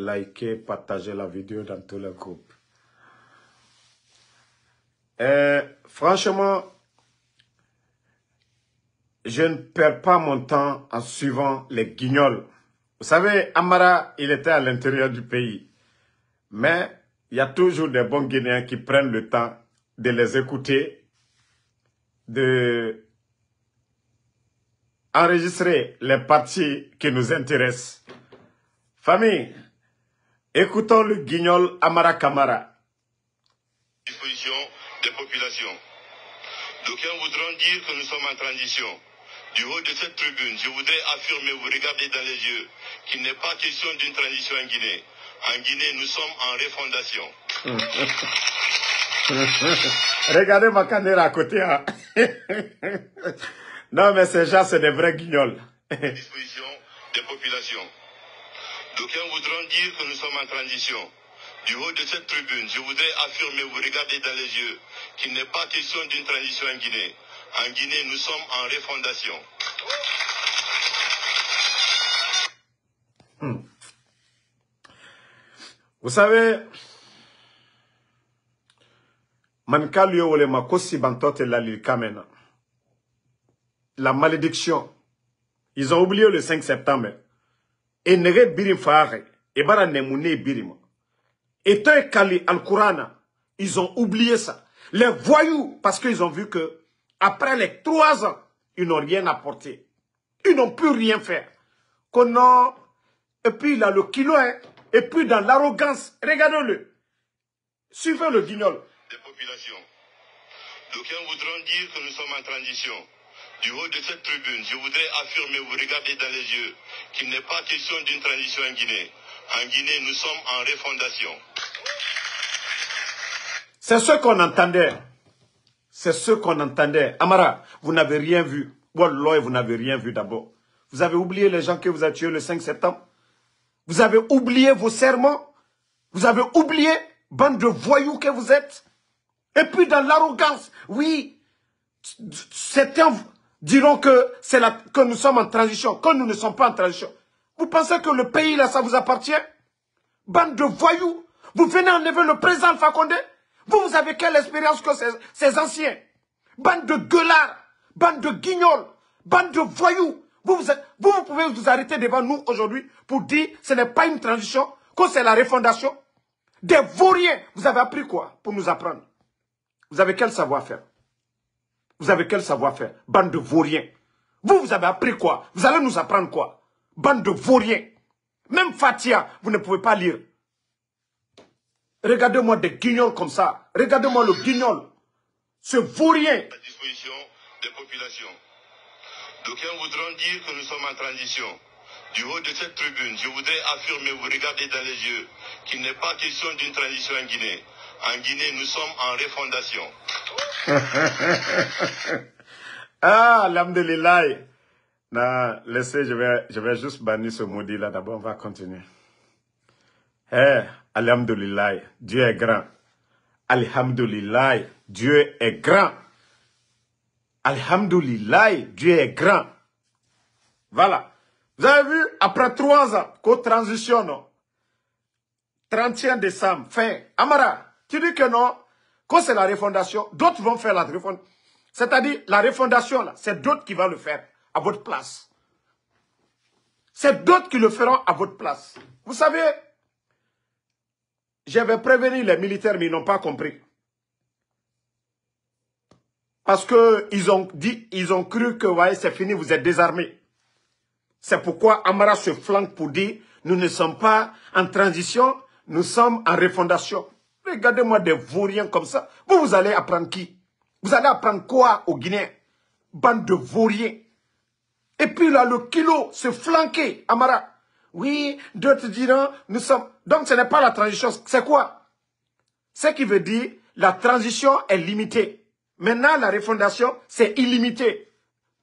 likez, partagez la vidéo dans tous les groupes. Euh, franchement, je ne perds pas mon temps en suivant les guignols. Vous savez, Amara, il était à l'intérieur du pays. Mais il y a toujours des bons Guinéens qui prennent le temps de les écouter, de enregistrer les parties qui nous intéressent. Famille, écoutons le guignol Amara Kamara. Disposition des populations. D'aucuns voudront dire que nous sommes en transition. Du haut de cette tribune, je voudrais affirmer, vous regardez dans les yeux, qu'il n'est pas question d'une transition en Guinée. En Guinée, nous sommes en refondation. Regardez ma caméra à côté. hein. non, mais ces gens, c'est des vrais guignols. Disposition des populations. D'aucuns voudront dire que nous sommes en transition. Du haut de cette tribune, je voudrais affirmer, vous regardez dans les yeux, qu'il n'est pas question d'une transition en Guinée. En Guinée, nous sommes en refondation. Vous savez. La malédiction. Ils ont oublié le 5 septembre. Et nege birim faare. Et bara nemune birim. Et toi kali al-Qur'ana. Ils ont oublié ça. Les voyous, parce qu'ils ont vu que, après les trois ans, ils n'ont rien apporté. Ils n'ont plus rien fait. Et puis il a le kilo, hein. Et puis dans l'arrogance, regardez-le. Suivez le guignol. Des populations. D'aucuns voudront dire que nous sommes en transition. Du haut de cette tribune, je voudrais affirmer, vous regardez dans les yeux, qu'il n'est pas question d'une transition en Guinée. En Guinée, nous sommes en refondation. C'est ce qu'on entendait. C'est ce qu'on entendait. Amara, vous n'avez rien vu. Wallah, vous n'avez rien vu d'abord. Vous avez oublié les gens que vous avez tués le 5 septembre. Vous avez oublié vos serments. Vous avez oublié, bande de voyous que vous êtes. Et puis dans l'arrogance, oui, certains diront que, la, que nous sommes en transition, que nous ne sommes pas en transition. Vous pensez que le pays, là, ça vous appartient? Bande de voyous. Vous venez enlever le président Alpha Condé Vous, vous avez quelle expérience que ces, ces anciens? Bande de gueulards, bande de guignols, bande de voyous. Vous, vous, vous, vous pouvez vous arrêter devant nous aujourd'hui pour dire que ce n'est pas une transition, que c'est la refondation. Des vauriens. Vous avez appris quoi pour nous apprendre? Vous avez quel savoir-faire? Vous avez quel savoir-faire? Bande de vauriens. Vous, vous avez appris quoi? Vous allez nous apprendre quoi? Bande de vauriens. Même Fatia, vous ne pouvez pas lire. Regardez-moi des guignols comme ça. Regardez-moi le guignol. Ce vaurien. À disposition des populations. D'aucuns voudront dire que nous sommes en transition. Du haut de cette tribune, je voudrais affirmer, vous regardez dans les yeux, qu'il n'est pas question d'une transition en Guinée. En Guinée, nous sommes en refondation. Ah, alhamdulillah. Non, laissez, je vais, je vais juste bannir ce maudit là. D'abord, on va continuer. Eh, alhamdulillah. Dieu est grand. Alhamdulillah. Dieu est grand. Alhamdulillah. Dieu est grand. Voilà. Vous avez vu, après trois ans, qu'on transitionne, 31 décembre, fin. Amara, tu dis que non, quand c'est la refondation, d'autres vont faire la refondation. C'est-à-dire, la refondation, c'est d'autres qui vont le faire à votre place. C'est d'autres qui le feront à votre place. Vous savez, j'avais prévenu les militaires, mais ils n'ont pas compris. Parce que ils ont dit, ils ont cru que, c'est fini, vous êtes désarmés. C'est pourquoi Amara se flanque pour dire, nous ne sommes pas en transition, nous sommes en refondation. Regardez-moi des vauriens comme ça. Vous, vous allez apprendre qui? Vous allez apprendre quoi aux Guinéens Bande de vauriens. Et puis là, le kilo se flanquer, Amara. Oui, d'autres diront, nous sommes... Donc ce n'est pas la transition, c'est quoi? Ce qui veut dire, la transition est limitée. Maintenant, la refondation, c'est illimité.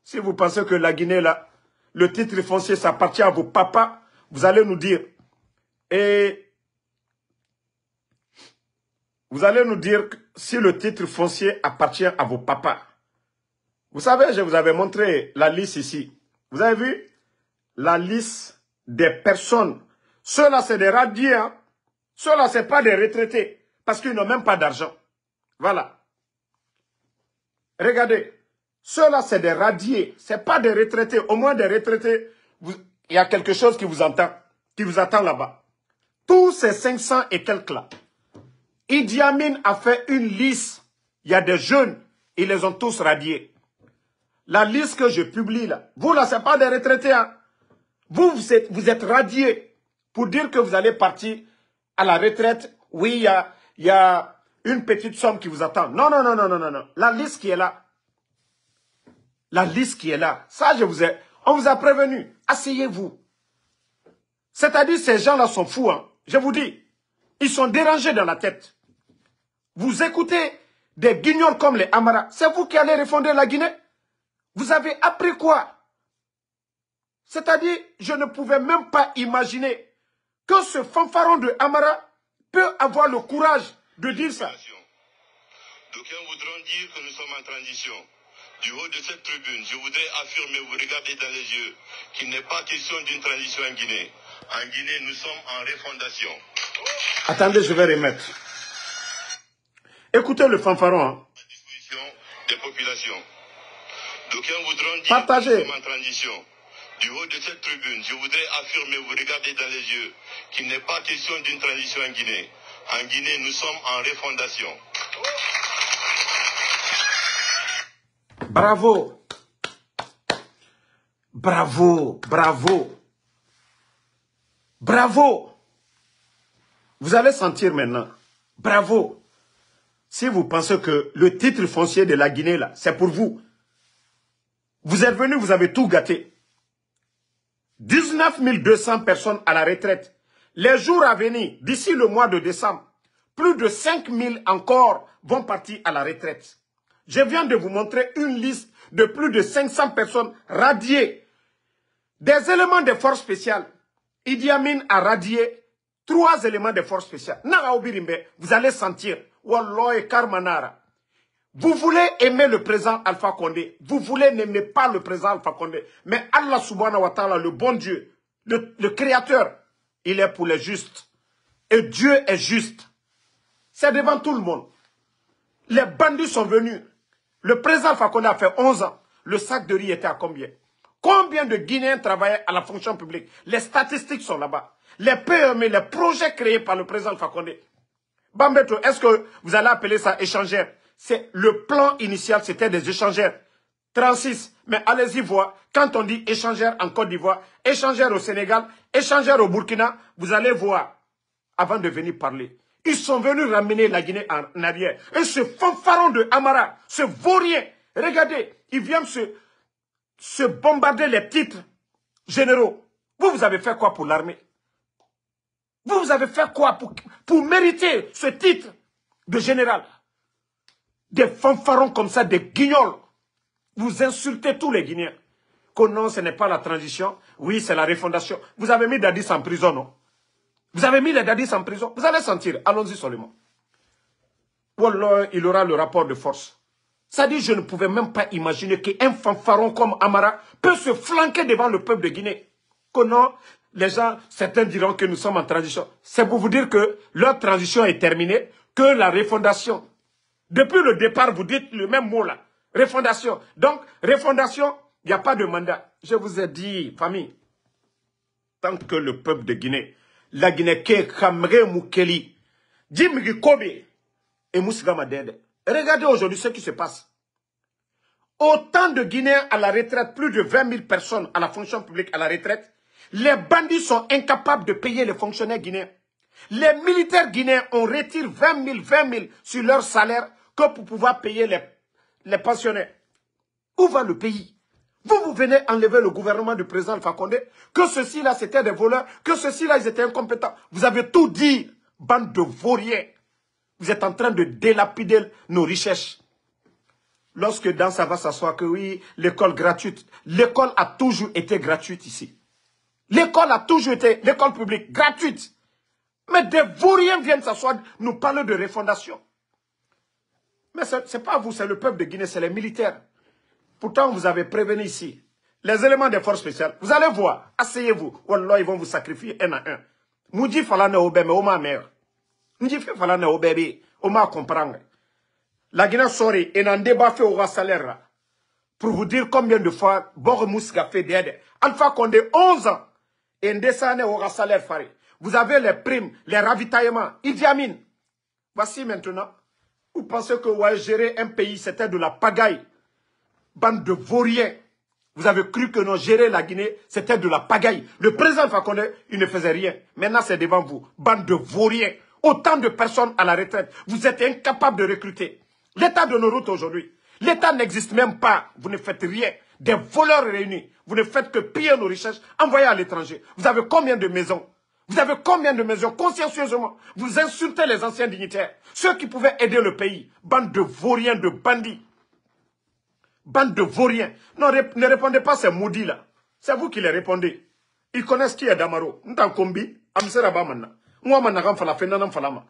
Si vous pensez que la Guinée, là, le titre foncier, ça appartient à vos papas, vous allez nous dire. Et vous allez nous dire si le titre foncier appartient à vos papas. Vous savez, je vous avais montré la liste ici. Vous avez vu? La liste des personnes Ceux-là, c'est des radiés. Hein. Ceux-là, ce pas des retraités. Parce qu'ils n'ont même pas d'argent. Voilà. Regardez. Ceux-là, c'est des radiés. Ce pas des retraités. Au moins des retraités, il y a quelque chose qui vous entend, qui vous attend là-bas. Tous ces 500 et quelques là, Idi Amin a fait une liste. Il y a des jeunes, ils les ont tous radiés. La liste que je publie là, vous là, ce pas des retraités. Hein. Vous, vous êtes, radiés pour dire que vous allez partir à la retraite. Oui, il y a, y a une petite somme qui vous attend. Non, non, non, non, non, non, non. La liste qui est là. La liste qui est là. Ça, je vous ai, on vous a prévenu. Asseyez-vous. C'est-à-dire, ces gens-là sont fous. Hein. Je vous dis, ils sont dérangés dans la tête. Vous écoutez des guignols comme les Amara. C'est vous qui allez refonder la Guinée Vous avez appris quoi? C'est-à-dire, je ne pouvais même pas imaginer que ce fanfaron de Amara peut avoir le courage de dire ça. D'aucuns voudront dire que nous sommes en transition. Du haut de cette tribune, je voudrais affirmer, vous regardez dans les yeux, qu'il n'est pas question d'une transition en Guinée. En Guinée, nous sommes en refondation. Attendez, je vais remettre. Écoutez le fanfaron. Hein. des populations. D'aucuns voudront dire Partagez. en transition. Du haut de cette tribune, je voudrais affirmer, vous regardez dans les yeux, qu'il n'est pas question d'une transition en Guinée. En Guinée, nous sommes en refondation. Bravo. Bravo, bravo. Bravo. Vous allez sentir maintenant. Bravo. Si vous pensez que le titre foncier de la Guinée, là, c'est pour vous. Vous êtes venus, vous avez tout gâté. 19 200 personnes à la retraite. Les jours à venir, d'ici le mois de décembre, plus de 5 000 encore vont partir à la retraite. Je viens de vous montrer une liste de plus de 500 personnes radiées. Des éléments de force spéciales. Idi Amin a radié trois éléments de force spéciales. vous allez sentir. Karmanara. Vous voulez aimer le président Alpha Condé. Vous voulez n'aimer pas le président Alpha Condé. Mais Allah subhanahu wa ta'ala, le bon Dieu, le, le créateur, il est pour les justes. Et Dieu est juste. C'est devant tout le monde. Les bandits sont venus. Le président Alpha Condé a fait 11 ans. Le sac de riz était à combien? Combien de Guinéens travaillaient à la fonction publique? Les statistiques sont là-bas. Les PME, les projets créés par le président Alpha Condé. Bambeto, est-ce que vous allez appeler ça échangère? C'est le plan initial, c'était des échangères. 36. Mais allez-y voir, quand on dit échangère en Côte d'Ivoire, échangère au Sénégal, échangère au Burkina, vous allez voir, avant de venir parler. Ils sont venus ramener la Guinée en arrière. Et ce fanfaron de Amara, ce vaurien, regardez, ils viennent se, se bombarder les titres généraux. Vous, vous avez fait quoi pour l'armée? Vous, vous avez fait quoi pour, pour mériter ce titre de général? Des fanfarons comme ça, des guignols. Vous insultez tous les Guinéens. Que non, ce n'est pas la transition. Oui, c'est la refondation. Vous avez mis Dadis en prison, non? Vous avez mis les Dadis en prison. Vous allez sentir. Allons-y seulement. Wallah, il aura le rapport de force. Ça dit, je ne pouvais même pas imaginer qu'un fanfaron comme Amara peut se flanquer devant le peuple de Guinée. Que non, les gens, certains diront que nous sommes en transition. C'est pour vous dire que leur transition est terminée, que la refondation. Depuis le départ, vous dites le même mot là. Refondation. Donc, refondation, il n'y a pas de mandat. Je vous ai dit, famille, tant que le peuple de Guinée, la Guinée, Kamre Mukeli, Jimmy Kobe et Moussgama Dede, Regardez aujourd'hui ce qui se passe. Autant de Guinéens à la retraite, plus de 20 000 personnes à la fonction publique à la retraite, les bandits sont incapables de payer les fonctionnaires guinéens. Les militaires guinéens ont retiré 20 000, 20 000 sur leur salaire que pour pouvoir payer les, pensionnaires. Où va le pays? Vous, vous venez enlever le gouvernement du président Condé, que ceux-ci-là, c'était des voleurs, que ceux-ci-là, ils étaient incompétents. Vous avez tout dit, bande de vauriens. Vous êtes en train de délapider nos richesses. Lorsque dans ça va s'asseoir que oui, l'école gratuite. L'école a toujours été gratuite ici. L'école a toujours été, l'école publique, gratuite. Mais des vauriens viennent s'asseoir, nous parler de refondation. Mais ce n'est pas vous, c'est le peuple de Guinée, c'est les militaires. Pourtant, vous avez prévenu ici. Les éléments des forces spéciales, vous allez voir, asseyez-vous. Wallah, ils vont vous sacrifier un à un. Moudi fala ne obe, mais o ma mère. Moudi fait fala ne obe, bi, o ma comprendre. La Guinée sorry, et un débat fait au salaire. Pour vous dire combien de fois Bor Mouska fait d'aide. Alpha Condé, 11 ans. Vous avez les primes, les ravitaillements. Idi Amin. Voici maintenant. Vous pensez que gérer un pays, c'était de la pagaille. Bande de vauriens. Vous avez cru que non, gérer la Guinée, c'était de la pagaille. Le président Fakonde, il ne faisait rien. Maintenant, c'est devant vous. Bande de vauriens. Autant de personnes à la retraite. Vous êtes incapables de recruter. L'état de nos routes aujourd'hui. L'État n'existe même pas. Vous ne faites rien. Des voleurs réunis. Vous ne faites que piller nos richesses, envoyer à l'étranger. Vous avez combien de maisons? Vous avez combien de maisons? Consciencieusement, vous insultez les anciens dignitaires. Ceux qui pouvaient aider le pays. Bande de vauriens, de bandits. Bande de vauriens. Ne répondez pas à ces maudits là. C'est vous qui les répondez. Ils connaissent qui est Damaro. Ntankombi, Amsera Bamana. Moi, Managam Falafé, Nanam Falama.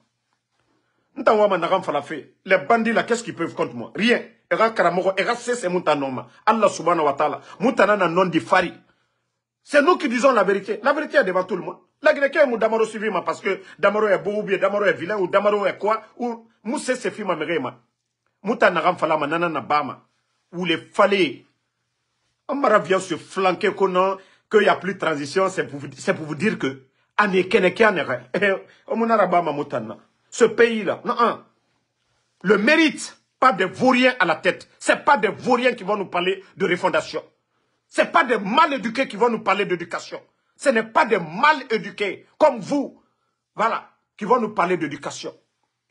Les bandits là, qu'est-ce qu'ils peuvent contre moi? Rien. Ega karamogo, ega c'est moutanoma. Allah subhanahu wa ta'ala. Moutana na non di fari. C'est nous qui disons la vérité. La vérité est devant tout le monde. La Guinée est Damaro suivi parce que Damaro est beau ou bien Damaro est vilain ou Damaro est quoi ou Moussé c'est fima merema. Moutana ram falama nanana bama. Ou les fallait. Amara vient se flanquer qu'on qu'il n'y a plus de transition, c'est pour, pour vous dire que ce pays-là. Non, hein. Le mérite, pas des vauriens à la tête. Ce pas des vauriens qui vont nous parler de refondation. Ce pas des mal éduqués qui vont nous parler d'éducation. Ce n'est pas des mal éduqués comme vous, voilà, qui vont nous parler d'éducation.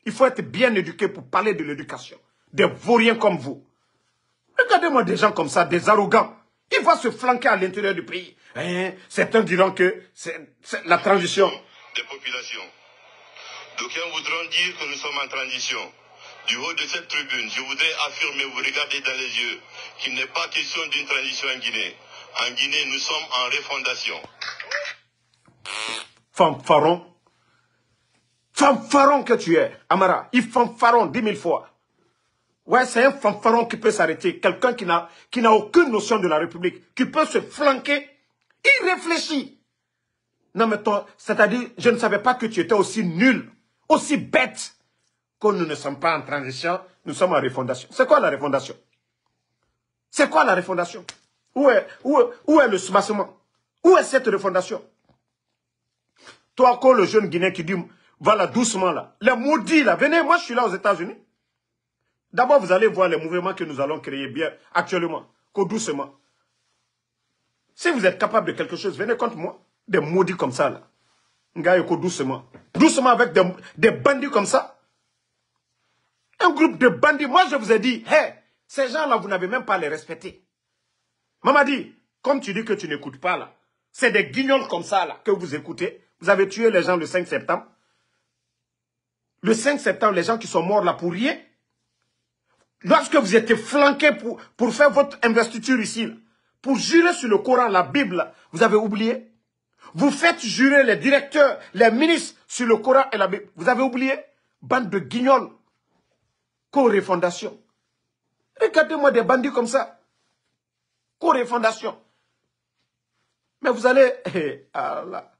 Il faut être bien éduqué pour parler de l'éducation. Des vauriens comme vous. Regardez-moi des gens comme ça, des arrogants. Ils vont se flanquer à l'intérieur du pays. Hein? Certains diront que c'est la transition. Des populations D'aucuns voudront dire que nous sommes en transition. Du haut de cette tribune, je voudrais affirmer, vous regardez dans les yeux, qu'il n'est pas question d'une transition en Guinée. En Guinée, nous sommes en refondation. Fanfaron. Fanfaron que tu es, Amara. Il fanfaron dix mille fois. Ouais, c'est un fanfaron qui peut s'arrêter. Quelqu'un qui n'a aucune notion de la République, qui peut se flanquer. Il réfléchit. Non, mais toi, c'est-à-dire, je ne savais pas que tu étais aussi nul aussi bête que nous ne sommes pas en transition, nous sommes en refondation. C'est quoi la refondation? C'est quoi la refondation? Où est, où, où est le soubassement? Où est cette refondation? Toi encore le jeune Guinéen qui dit, voilà doucement là, les maudits là, venez, moi je suis là aux États-Unis. D'abord vous allez voir les mouvements que nous allons créer bien actuellement, que doucement. Si vous êtes capable de quelque chose, venez contre moi. Des maudits comme ça là doucement. Doucement avec des, bandits comme ça. Un groupe de bandits. Moi, je vous ai dit, hé, ces gens-là, vous n'avez même pas les respecter. Maman dit, comme tu dis que tu n'écoutes pas là, c'est des guignols comme ça là que vous écoutez. Vous avez tué les gens le 5 septembre. Le 5 septembre, les gens qui sont morts là pour rien. Lorsque vous étiez flanqués pour, pour faire votre investiture ici, pour jurer sur le Coran, la Bible, vous avez oublié vous faites jurer les directeurs, les ministres sur le Coran et la Bible. Vous avez oublié Bande de guignols. Co-refondation. Regardez-moi des bandits comme ça. Co-refondation. Mais vous allez... Eh, Allah.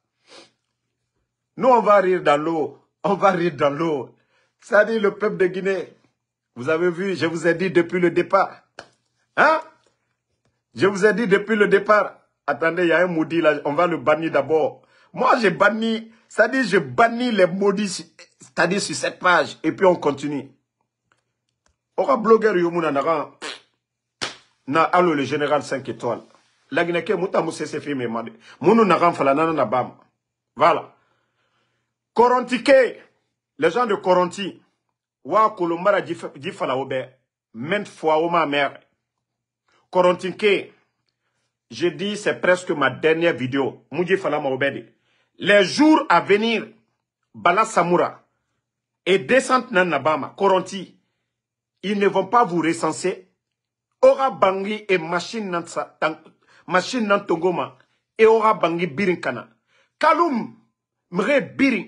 Nous, on va rire dans l'eau. On va rire dans l'eau. Ça dit le peuple de Guinée. Vous avez vu, je vous ai dit depuis le départ. Hein? Je vous ai dit depuis le départ. Attendez, il y a un maudit là, on va le bannir d'abord. Moi, j'ai banni, c'est-à-dire, je bannis les maudits, c'est-à-dire sur cette page, et puis on continue. Aura blogueur Yomuna Nara, na allo le général 5 étoiles. La Guinée, mouta mousse se fait me mande. Mounou naran falana na bam. Voilà. Corontique, les gens de Coronti, wa kolombara di fala obe, maintes fois au ma mère. Corontique, je dis, c'est presque ma dernière vidéo. Les jours à venir, Bala Samura et descente Nanabama, Koronti, ils ne vont pas vous recenser. Ora Bangi et machine Nantongoma et Ora Bangi Birinkana. Kaloum, Mre Birin,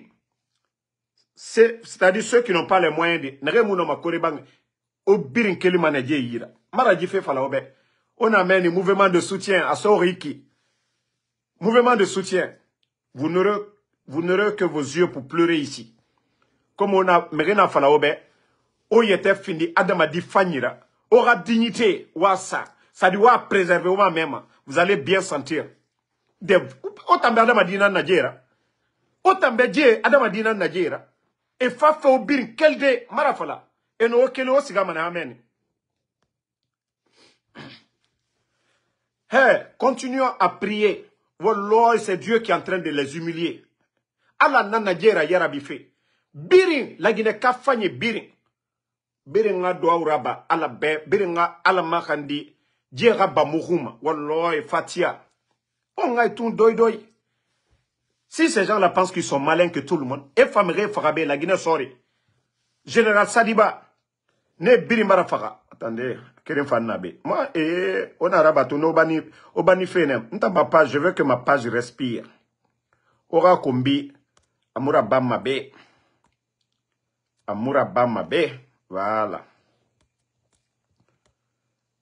c'est-à-dire ceux qui n'ont pas les moyens de, Nre Mounoma Korebang, au Birin Yira. On amène un mouvement de soutien à Soriki. Mouvement de soutien. Vous n'aurez que vos yeux pour pleurer ici. Comme on a, Merina Falaobe, o yete fini, Adamadi Fanyira, aura dignité, ou ça, ça doit préserver au même. Vous allez bien sentir. Autant Adamadina Nadjera, autant Bedje Adamadina Nadjera, et fa fe o birin kelde marafala, et no kele o sigamana amen. Hey, continuons à prier. Wallah, c'est Dieu qui est en train de les humilier. Allah nana jera yara bife. Birin, la Guinée kafanye birin. Birin nga doa uraba, ala be, birin nga ala ba muhuma. Wallah, fatia. On tout doi doi. Si ces gens-là pensent qu'ils sont malins que tout le monde, et famere farabe, la Guinée sorry. Général Sadiba, ne marafaga. Attendez, keren fanabe. Moi, et on a rabattu, no bani, obani fenem. Nta ma page, je veux que ma page respire. Ora kombi, amura. Amura. Voilà.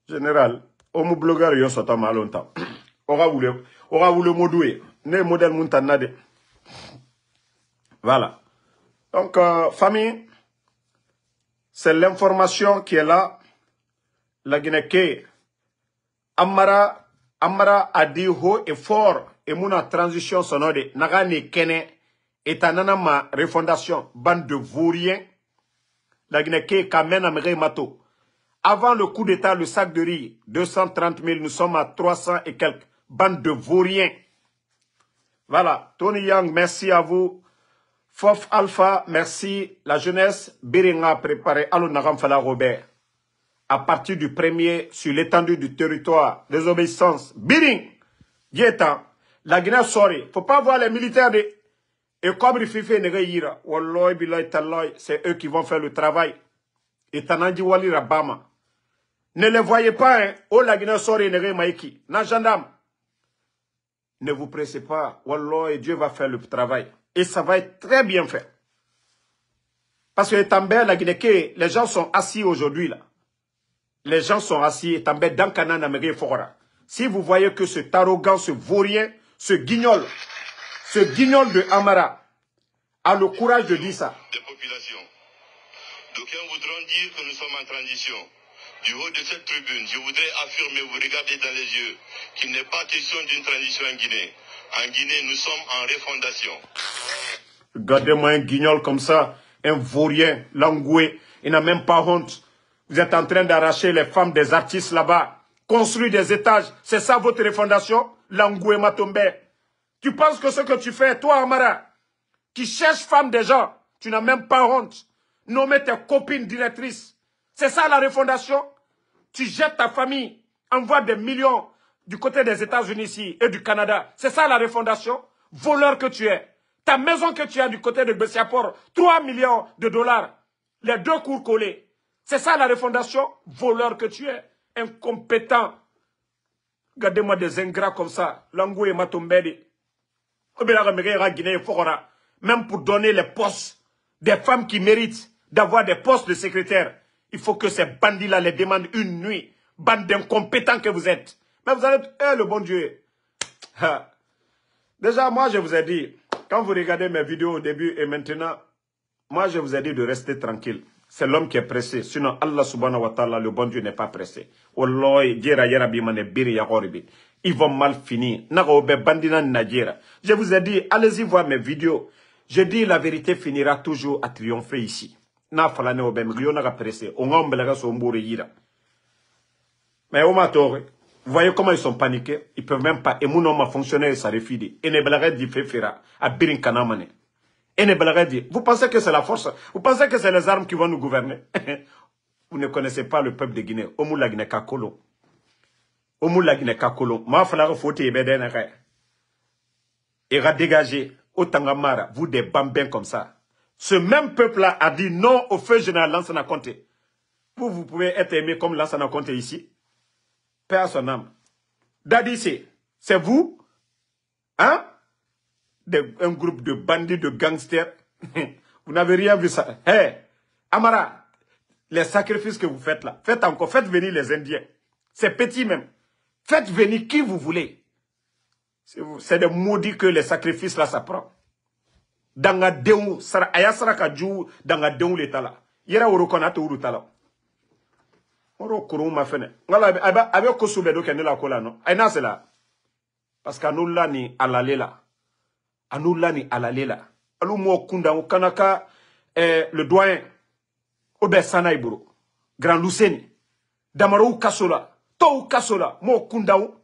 Général, omu blogueur yo sota ma longtemps. Ora wule, ora wule modoué. Ne modèle muntanade. Voilà. Donc, euh, famille, c'est l'information qui est là. La Guinée Amara, Amara a dit haut et fort et mon transition sonore nagani kene et anana ma refondation bande de vauriens. La Guinée kamena mato. Avant le coup d'état, le sac de riz, 230 000, nous sommes à 300 et quelques. Bande de vauriens. Voilà. Tony Young, merci à vous. Fof Alpha, merci. La jeunesse, Biringa préparé. Allo Nagam Fala Robert. À partir du premier, sur l'étendue du territoire, désobéissance. Biring. Yétan. La Guinée sorry. Faut pas voir les militaires de. Et comme Fife Negayira. Walloy, Biloy, Taloy. C'est eux qui vont faire le travail. Et Tananji Wali Rabama. Ne les voyez pas, hein. Oh, la Guinée sorry, Negay Maïki. Na gendarme. Ne vous pressez pas. Wallah, Dieu va faire le travail. Et ça va être très bien fait. Parce que També, la Guinée, les gens sont assis aujourd'hui là. Les gens sont assis, També, dans Kanan. Si vous voyez que cet arrogant, ce vaurien, ce guignol, ce guignol de Amara a le courage de dire ça. Des populations. D'aucuns voudront dire que nous sommes en transition. Du haut de cette tribune, je voudrais affirmer, vous regardez dans les yeux, qu'il n'est pas question d'une transition en Guinée. En Guinée, nous sommes en refondation. Regardez-moi un guignol comme ça, un vaurien, langoué, il n'a même pas honte. Vous êtes en train d'arracher les femmes des artistes là-bas, construire des étages. C'est ça votre refondation? Langoué Matombe. Tu penses que ce que tu fais, toi, Amara, qui cherche femme des gens, tu n'as même pas honte. Nommer tes copines directrices. C'est ça la refondation Tu jettes ta famille, envoie des millions du côté des États-Unis ici et du Canada. C'est ça la refondation Voleur que tu es. Ta maison que tu as du côté de Bessiaport, 3 millions de dollars. Les deux cours collés. C'est ça la refondation Voleur que tu es. Incompétent. Regardez-moi des ingrats comme ça. Langou et Matombedi. Même pour donner les postes des femmes qui méritent d'avoir des postes de secrétaire, il faut que ces bandits-là les demandent une nuit. Bande d'incompétents que vous êtes. Mais vous allez... Eh, le bon Dieu. Déjà, moi, je vous ai dit, quand vous regardez mes vidéos au début et maintenant, moi, je vous ai dit de rester tranquille. C'est l'homme qui est pressé. Sinon, Allah subhanahu wa ta'ala, le bon Dieu n'est pas pressé. Ils vont mal finir. Je vous ai dit, allez-y voir mes vidéos. Je dis la vérité finira toujours à triompher ici. Na falane obe mriyo na pressé. On a mbelaga so mbore yira. Mais vous voyez comment ils sont paniqués? Ils peuvent même pas. Et mon homme a fonctionné, ça refide. Et ne blague. À birin. Et ne. Vous pensez que c'est la force? Vous pensez que c'est les armes qui vont nous gouverner? Vous ne connaissez pas le peuple de Guinée. Omu la Guinée kakolo. Omu la Guinée kakolo. Ma falare faute et beden Et va dégager. Otangamara, vous des bambins comme ça. Ce même peuple-là a dit non au feu général Lansana Conte. Vous, vous pouvez être aimé comme Lansana Conte ici. Père à son âme. C'est vous Hein? Un groupe de bandits, de gangsters. vous n'avez rien vu ça. Hé, Amara, les sacrifices que vous faites là, faites encore, faites venir les Indiens. C'est petit même. Faites venir qui vous voulez. C'est des maudits que les sacrifices là, ça prend. danga denw sara a y'a sara ka le ta la yɛrɛ woro kɔnɔ a tɛ wuru ta la oro kurun ma fɛnɛ ngala a bɛ a bɛ ko su bɛɛ do kɛ ne la ko la nɔ a n'a se la parce que a n'olu la ni la a n'olu la ni alale la alu mɔ kunda o kana ka eh, le doyen. O bɛ sana i bolo grand luseni damarow kaso la tɔw kaso la mɔ kundaw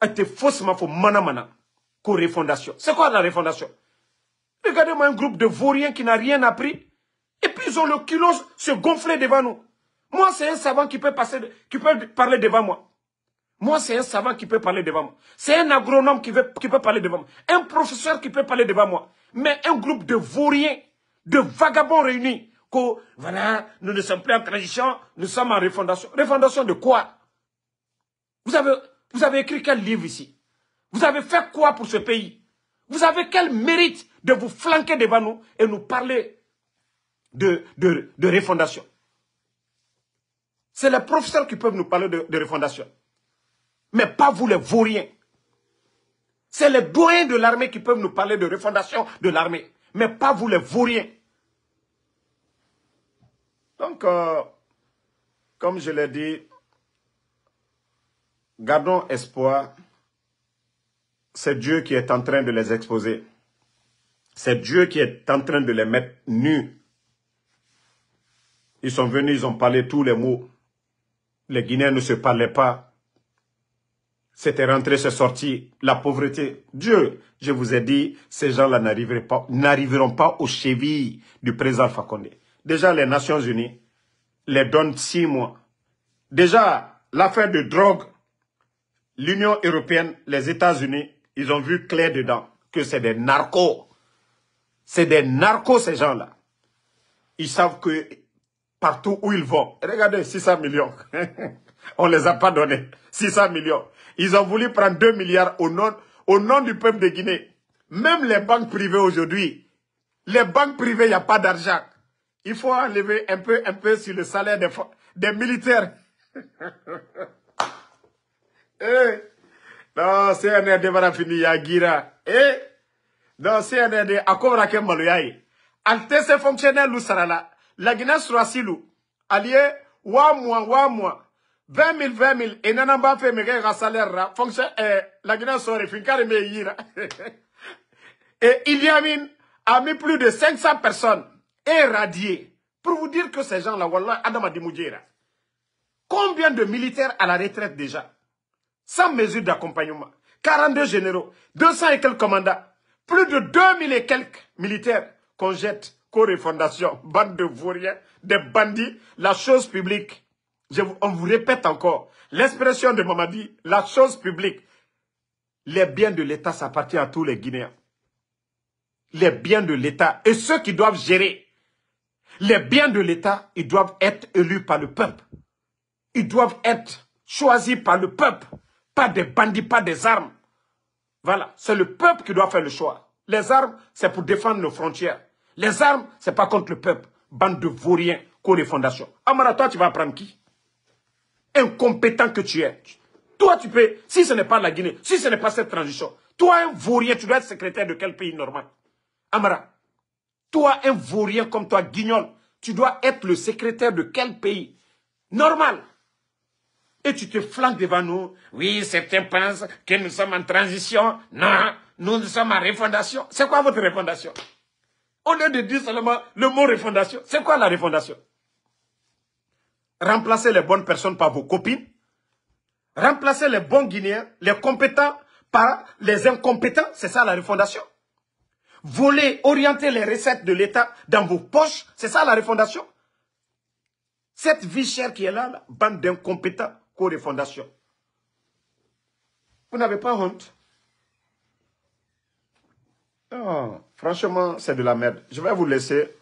a tɛ fosi ma fɔ mana mana refondation c'est quoi la refondation regardez-moi un groupe de vauriens qui n'a rien appris et puis ils ont le culot se gonfler devant nous moi c'est un savant qui peut passer parler devant moi moi, c'est un savant qui peut parler devant moi. C'est un agronome qui, veut, qui peut parler devant moi. Un professeur qui peut parler devant moi. Mais un groupe de vauriens, de vagabonds réunis, voilà, nous ne sommes plus en transition, nous sommes en refondation. Refondation de quoi? Vous avez, vous avez écrit quel livre ici? Vous avez fait quoi pour ce pays? Vous avez quel mérite de vous flanquer devant nous et nous parler de, de, de refondation? C'est les professeurs qui peuvent nous parler de, de refondation mais pas vous les vauriens. C'est les doyens de l'armée qui peuvent nous parler de refondation de l'armée, mais pas vous les vauriens. Donc, euh, comme je l'ai dit, gardons espoir. C'est Dieu qui est en train de les exposer. C'est Dieu qui est en train de les mettre nus. Ils sont venus, ils ont parlé tous les mots. Les Guinéens ne se parlaient pas. C'était rentré, c'est sorti. La pauvreté. Dieu, je vous ai dit, ces gens-là n'arriveront pas, pas aux chevilles du président Fakonde. Déjà, les Nations Unies les donnent six mois. Déjà, l'affaire de drogue, l'Union européenne, les États-Unis, ils ont vu clair dedans que c'est des narcos. C'est des narcos, ces gens-là. Ils savent que partout où ils vont, regardez, 600 millions. On les a pas donnés. 600 millions. Ils ont voulu prendre 2 milliards au nom, au nom du peuple de Guinée. Même les banques privées aujourd'hui, les banques privées, il n'y a pas d'argent. Il faut enlever un peu, un peu sur le salaire des, des militaires. eh, non, un aide fini yagira. Eh, non, à quoi ke maloyaye. Alte se fonctionnaire lu sarala. La Guinée sera silou. Allié, wa mois, wa mois. 20 000, 20 000, et n'en pas fait mes salaire, fonction, eh, la Guinée sort, fin carré, mais Et Idi Amin a mis plus de 500 personnes éradiées pour vous dire que ces gens-là, Wallah, Adam Adimoudjera. Combien de militaires à la retraite déjà? Sans mesure d'accompagnement. 42 généraux, 200 et quelques commandants, plus de 2000 et quelques militaires qu'on jette, co-refondation, bande de vauriens, des bandits, la chose publique on vous répète encore, l'expression de Mamadi, la chose publique, les biens de l'État, ça appartient à tous les Guinéens. Les biens de l'État et ceux qui doivent gérer. Les biens de l'État, ils doivent être élus par le peuple. Ils doivent être choisis par le peuple, pas des bandits, pas des armes. Voilà, c'est le peuple qui doit faire le choix. Les armes, c'est pour défendre nos frontières. Les armes, c'est pas contre le peuple. Bande de vauriens, co fondations. Amara, toi, tu vas prendre qui? Incompétent que tu es. Toi, tu peux, si ce n'est pas la Guinée, si ce n'est pas cette transition, toi, un vaurien, tu dois être secrétaire de quel pays normal? Amara, toi, un vaurien comme toi, Guignol, tu dois être le secrétaire de quel pays? Normal. Et tu te flanques devant nous. Oui, certains pensent que nous sommes en transition. Non, nous, sommes en refondation. C'est quoi votre refondation? Au lieu de dire seulement le mot refondation, c'est quoi la refondation? Remplacer les bonnes personnes par vos copines, remplacer les bons Guinéens, les compétents par les incompétents, c'est ça la refondation? Voler, orienter les recettes de l'État dans vos poches, c'est ça la refondation? Cette vie chère qui est là, bande d'incompétents, co-refondation. Vous n'avez pas honte? Oh, Franchement, c'est de la merde. Je vais vous laisser.